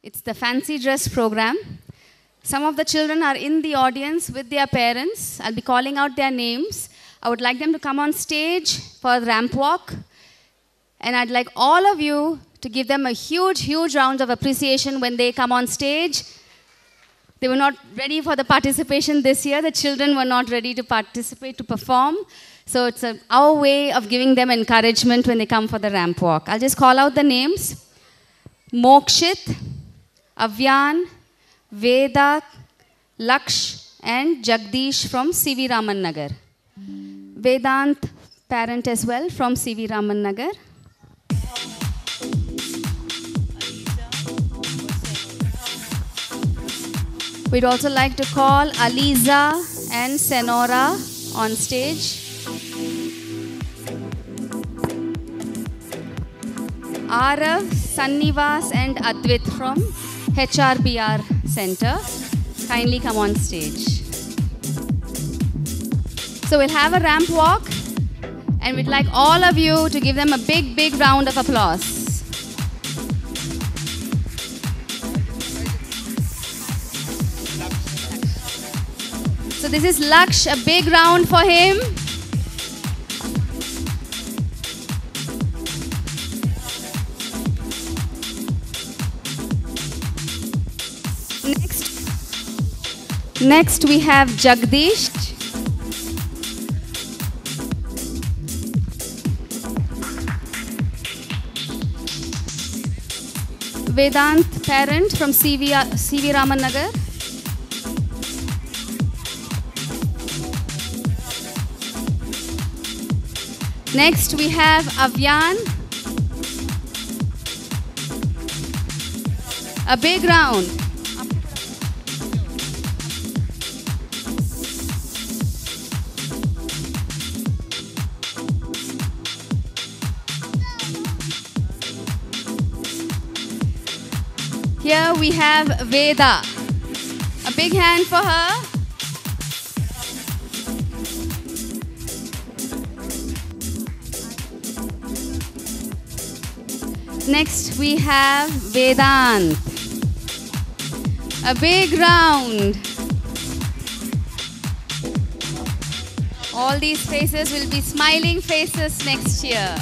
It's the fancy dress program. Some of the children are in the audience with their parents. I'll be calling out their names. I would like them to come on stage for the ramp walk. And I'd like all of you to give them a huge, huge round of appreciation when they come on stage. They were not ready for the participation this year. The children were not ready to participate, to perform. So it's a, our way of giving them encouragement when they come for the ramp walk. I'll just call out the names Mokshit, Avyan, Veda, Laksh, and Jagdish from CV Raman Nagar. Vedant, parent as well from CV Raman Nagar. We'd also like to call Aliza and Senora on stage. Arav, Sannivas, and Advit from HRBR Center. Kindly come on stage. So we'll have a ramp walk, and we'd like all of you to give them a big, big round of applause. So this is Laksh, a big round for him. Next, we have Jagdish. Vedant, parent from CV, CV Nagar. Next, we have Avyan. A big round. Here we have Veda. A big hand for her. Next, we have Vedant. A big round. All these faces will be smiling faces next year.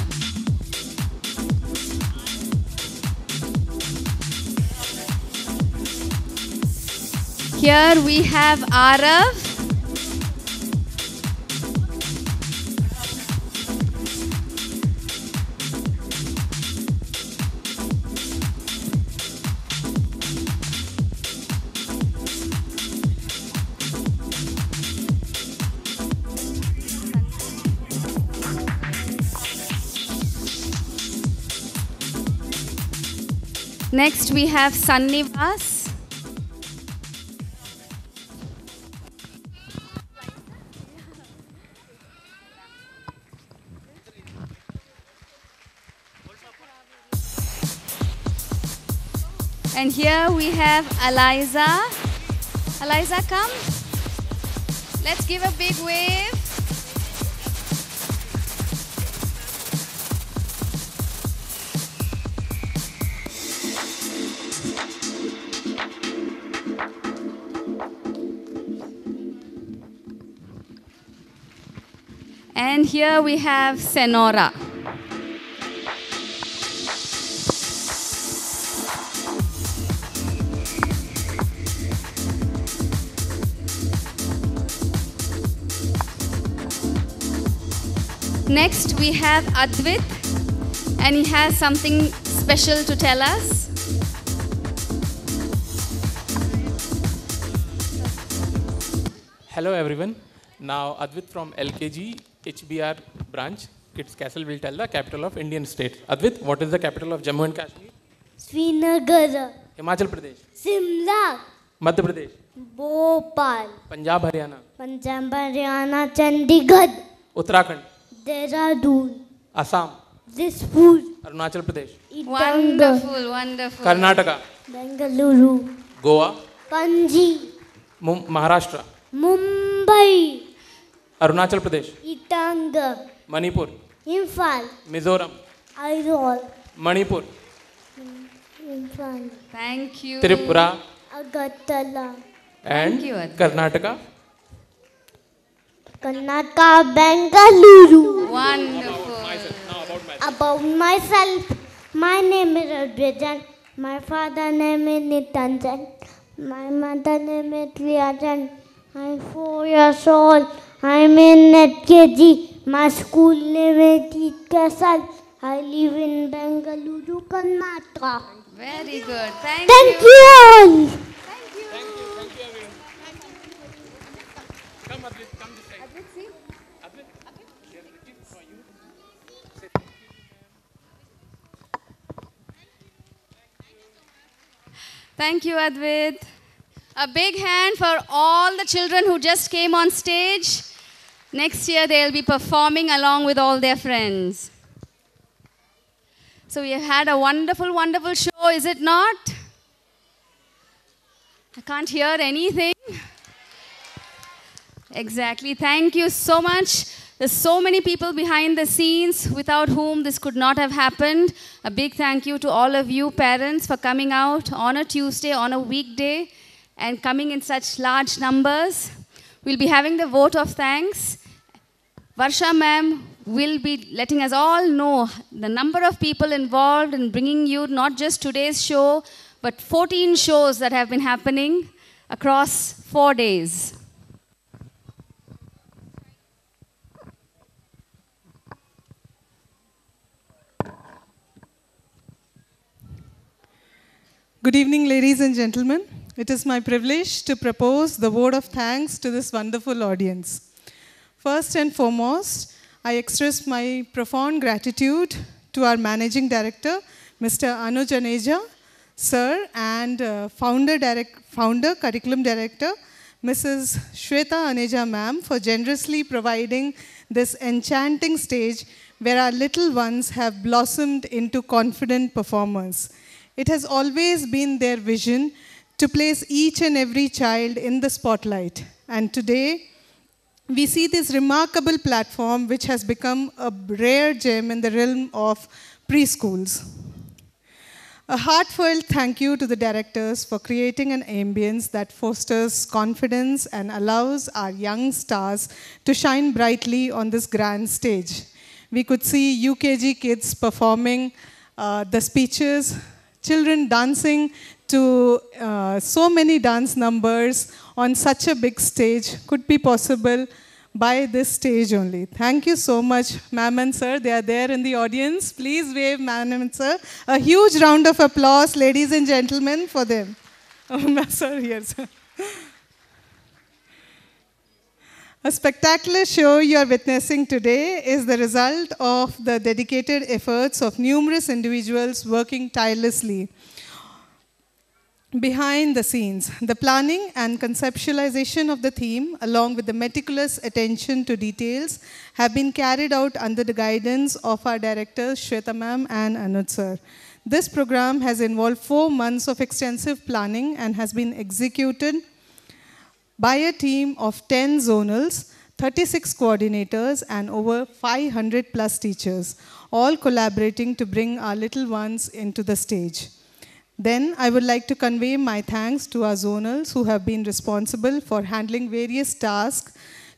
Here we have Arav. Next, we have Sannivas. And here we have Eliza. Eliza, come. Let's give a big wave. And here we have Senora. Next, we have Advit, and he has something special to tell us. Hello everyone. Now Advit from LKG HBR branch, Kids Castle will tell the capital of Indian state. Advit, what is the capital of Jammu and Kashmir? Srinagar Himachal Pradesh, Shimla Madhya Pradesh, Bhopal Punjab, Haryana, Punjab Haryana Chandigarh Uttarakhand, Dehradun Assam Dispur Arunachal Pradesh wonderful wonderful Karnataka Bengaluru Goa Panaji Maharashtra Mumbai Arunachal Pradesh Itanagar Manipur Imphal Mizoram Aizawl Manipur Imphal thank you Tripura Agartala and Karnataka Karnataka. Bengaluru. Wonderful. About myself, my name is Adrijan. My father name is Nitanjan. My mother name is Riyajan. I'm four years old. I'm in NetKG. My school name is Teet. I live in Bengaluru, Karnataka. Very good. Thank, Thank you. you all. Thank you, Advait. A big hand for all the children who just came on stage. Next year, they'll be performing along with all their friends. So, we have had a wonderful, wonderful show, is it not? I can't hear anything. Exactly. Thank you so much. There's so many people behind the scenes without whom this could not have happened. A big thank you to all of you parents for coming out on a Tuesday, on a weekday, and coming in such large numbers. We'll be having the vote of thanks. Varsha ma'am will be letting us all know the number of people involved in bringing you not just today's show, but 14 shows that have been happening across four days. Good evening, ladies and gentlemen. It is my privilege to propose the word of thanks to this wonderful audience. First and foremost, I express my profound gratitude to our managing director, Mr. Anuj Aneja, sir, and uh, founder, direct, founder, curriculum director, Mrs. Shweta Aneja ma'am, for generously providing this enchanting stage where our little ones have blossomed into confident performers. It has always been their vision to place each and every child in the spotlight. And today, we see this remarkable platform which has become a rare gem in the realm of preschools. A heartfelt thank you to the directors for creating an ambience that fosters confidence and allows our young stars to shine brightly on this grand stage. We could see UKG kids performing uh, the speeches, children dancing to uh, so many dance numbers on such a big stage could be possible by this stage only. Thank you so much, ma'am and sir. They are there in the audience. Please wave ma'am and sir. A huge round of applause, ladies and gentlemen, for them. Oh, sir, here, sir. A spectacular show you are witnessing today is the result of the dedicated efforts of numerous individuals working tirelessly behind the scenes. The planning and conceptualization of the theme, along with the meticulous attention to details, have been carried out under the guidance of our directors, Shweta ma'am and Anuj sir. This program has involved four months of extensive planning and has been executed by a team of 10 zonals, 36 coordinators, and over 500 plus teachers, all collaborating to bring our little ones into the stage. Then I would like to convey my thanks to our zonals who have been responsible for handling various tasks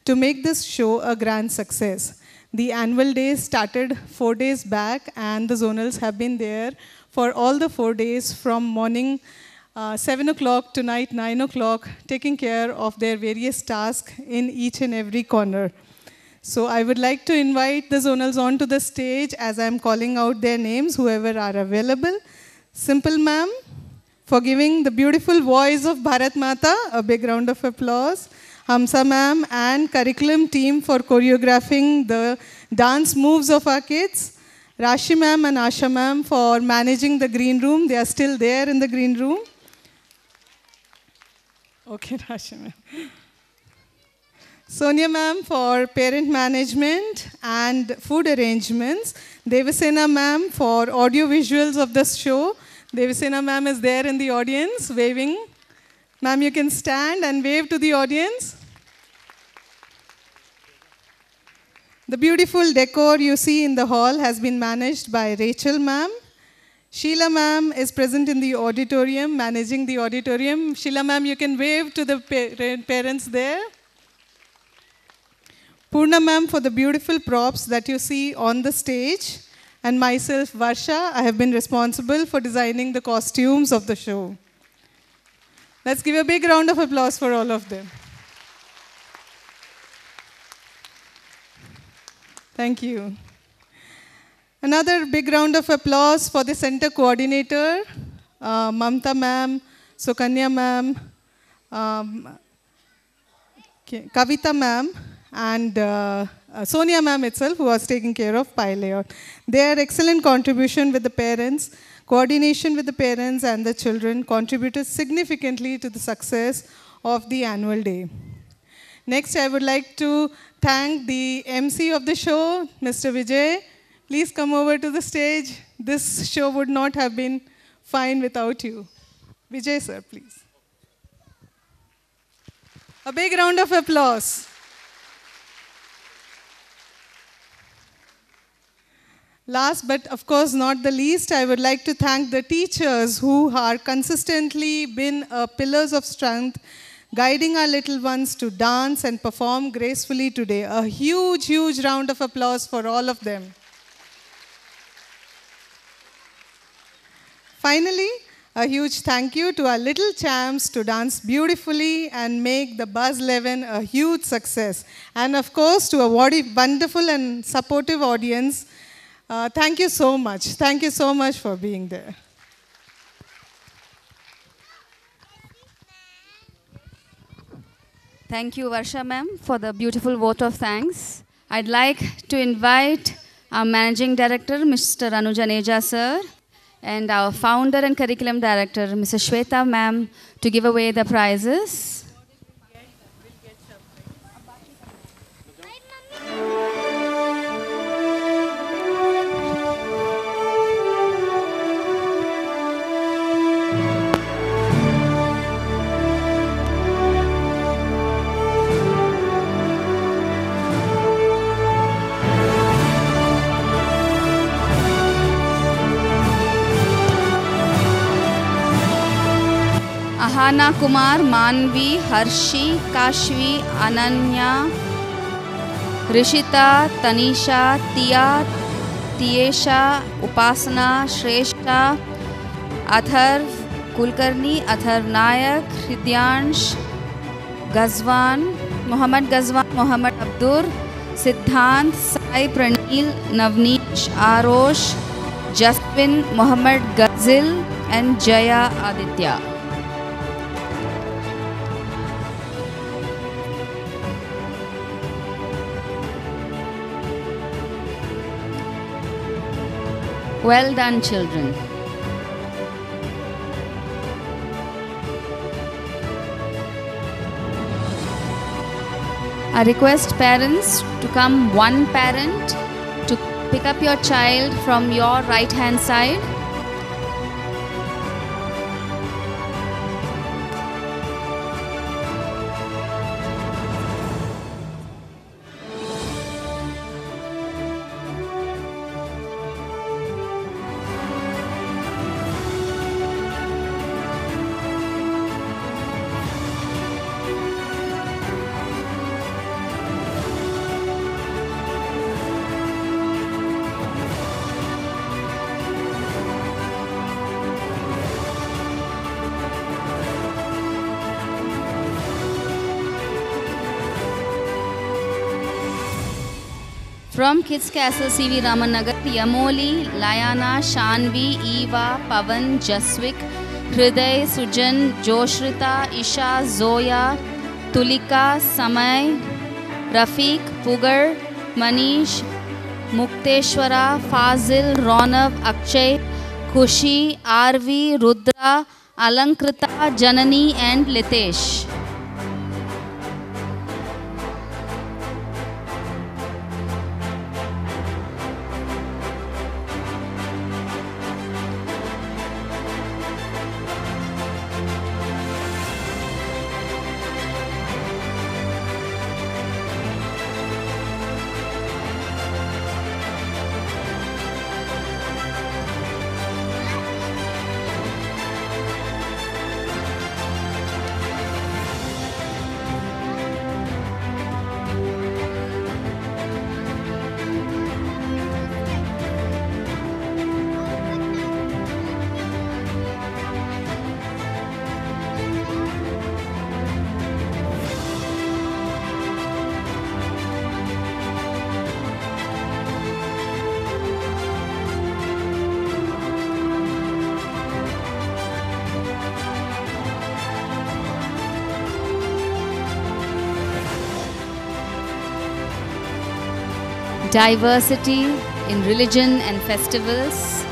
to make this show a grand success. The annual day started four days back, and the zonals have been there for all the four days from morning uh, 7 o'clock tonight, 9 o'clock, taking care of their various tasks in each and every corner. So I would like to invite the zonals onto the stage as I'm calling out their names, whoever are available. Simple ma'am, for giving the beautiful voice of Bharat Mata, a big round of applause. Hamsa ma'am and curriculum team for choreographing the dance moves of our kids. Rashi ma'am and Asha ma'am for managing the green room. They are still there in the green room. Okay, Rashi ma'am. Sonia ma'am for parent management and food arrangements. Devasena ma'am for audio visuals of this show. Devasena ma'am is there in the audience waving. Ma'am, you can stand and wave to the audience. The beautiful decor you see in the hall has been managed by Rachel ma'am. Sheila ma'am is present in the auditorium, managing the auditorium. Sheila ma'am, you can wave to the pa- parents there. Purna ma'am for the beautiful props that you see on the stage. And myself, Varsha, I have been responsible for designing the costumes of the show. Let's give a big round of applause for all of them. Thank you. Another big round of applause for the center coordinator, uh, Mamta ma'am, Sukanya ma'am, um, Kavita ma'am, and uh, uh, Sonia ma'am itself, who was taking care of pie layout. Their excellent contribution with the parents, coordination with the parents and the children contributed significantly to the success of the annual day. Next, I would like to thank the MC of the show, Mr. Vijay. Please come over to the stage. This show would not have been fine without you. Vijay, sir, please. A big round of applause. Last but of course not the least, I would like to thank the teachers who are consistently been uh, pillars of strength, guiding our little ones to dance and perform gracefully today. A huge, huge round of applause for all of them. Finally, a huge thank you to our little champs to dance beautifully and make the Buzz 11 a huge success. And of course, to a wonderful and supportive audience, uh, thank you so much. Thank you so much for being there. Thank you, Varsha ma'am, for the beautiful vote of thanks. I'd like to invite our Managing Director, Mr. Anuj Aneja sir, and our Founder and Curriculum Director, Mrs. Shweta ma'am, to give away the prizes. Suhana Kumar Manvi Harshi Kashvi Ananya Rishita Tanisha तिया तियेशा उपासना श्रेष्ठा अथर्व कुलकर्णी अथर नायक Hridayansh गजवान Mohammad Gajwan Mohammed Abdul Siddhant Sai Praneel Navneesh Aarosh Jasvin Mohammed Gajil and Jaya Aditya Well done, children. I request parents to come one parent to pick up your child from your right hand side. From kids castle C V Ramnagar Yamoli Layana Shanvi Eva Pawan Jasvik Hriday Sujan Joshrita Isha Zoya Tulika समय Rafiq पुगर Manish Mukteshwara Fazil Raunav Akshay Khushi Aarvi Rudra Alankrita Janani and Litesh diversity in religion and festivals.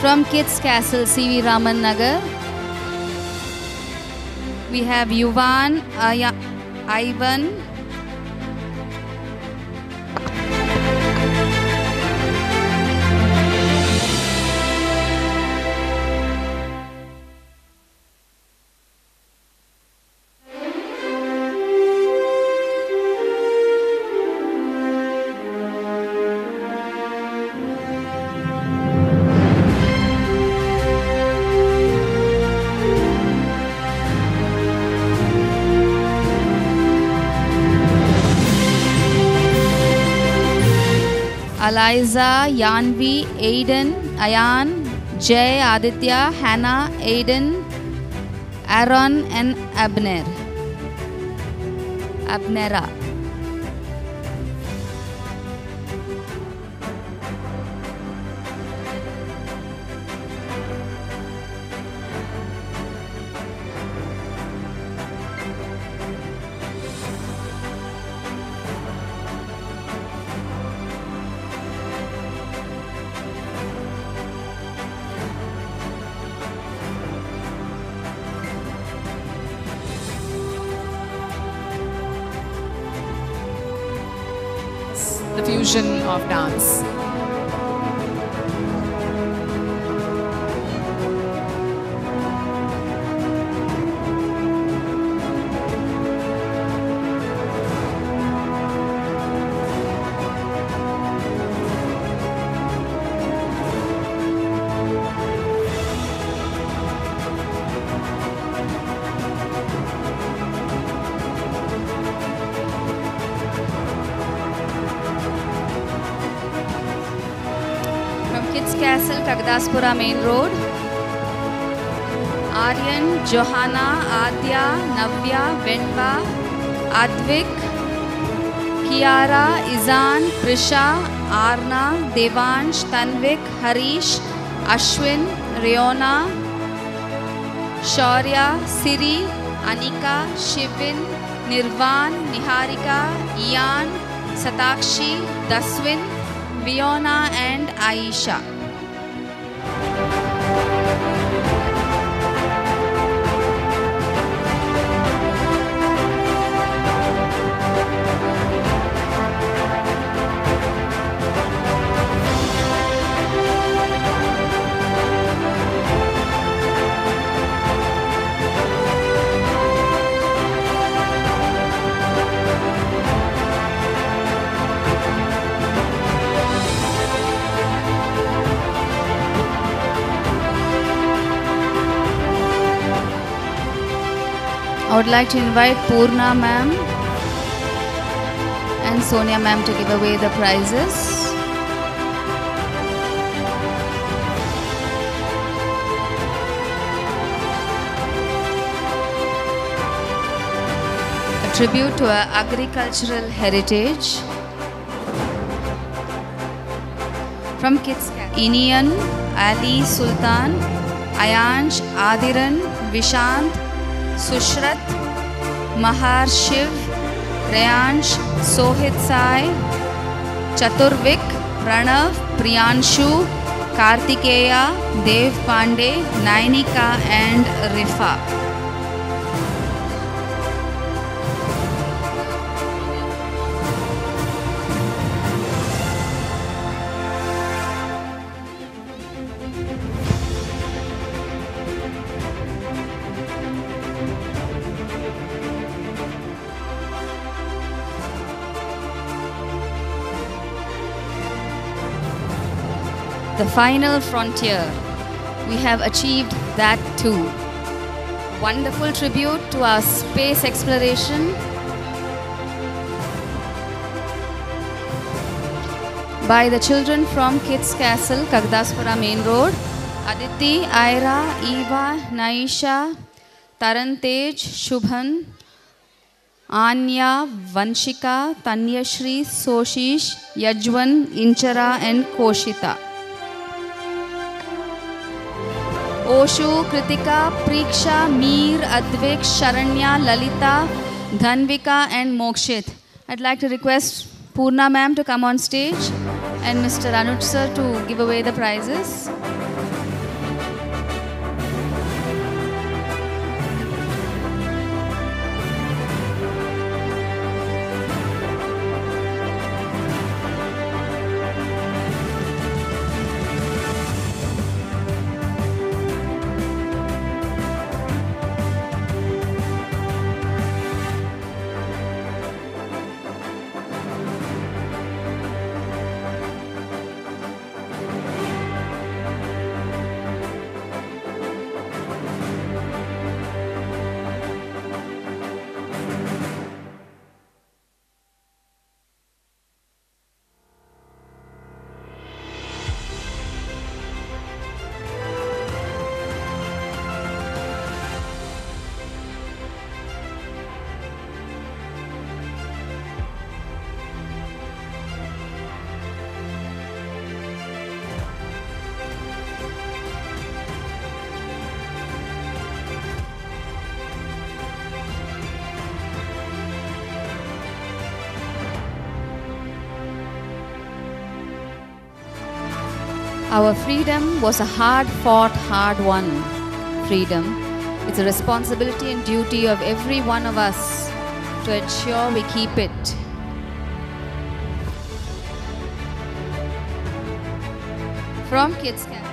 From Kids Castle, CV Raman Nagar, we have Yuvan, Aya, Ivan, Eliza, Yanvi, Aiden, Ayan, Jay, Aditya, Hannah, Aiden, Aaron, and Abner. Abnera. Dance. Khagdaspura main road. Aryan, Johanna, Aadya, Navya Venba Aadvik, Kiara, Izaan Krisha Aarna, Devansh, Tanvik, Harish, Ashwin, Riyona, Shaurya, Siri, Anika, Shivin, Nirvan, Niharika, Ian, Satakshi, Daswin, Viona and Ayesha. I would like to invite Purna ma'am and Sonia ma'am to give away the prizes. A tribute to our agricultural heritage. From Kids Inian, Ali Sultan, Ayansh, Adiran, Vishant, Sushrut Mahar Shiv Sohit Sai Chaturvik Pranav Priyanshu Kartikeya Dev Pandey Nainika and Rifa. The final frontier. We have achieved that too. Wonderful tribute to our space exploration. By the children from Kids Castle, Kagdaspura Main Road. Aditi, Ira, Eva, Naisha, Tarantej, Shubhan, Anya, Vanshika, Tanyashri, Soshish, Yajwan, Inchara, and Koshita. Osho Kritika, Preeksha, Meer, Advaik, Sharanya, Lalita Dhanvika and Mokshit. I like to request Purna ma'am to come on stage and mister Anuj sir to give away the prizes Our freedom was a hard fought, hard won freedom. It's a responsibility and duty of every one of us to ensure we keep it. From Kids Camp.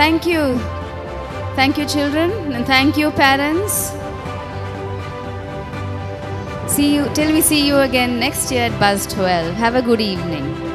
Thank you. Thank you, children, and thank you, parents. See you till we see you again next year at Buzz 12. Have a good evening.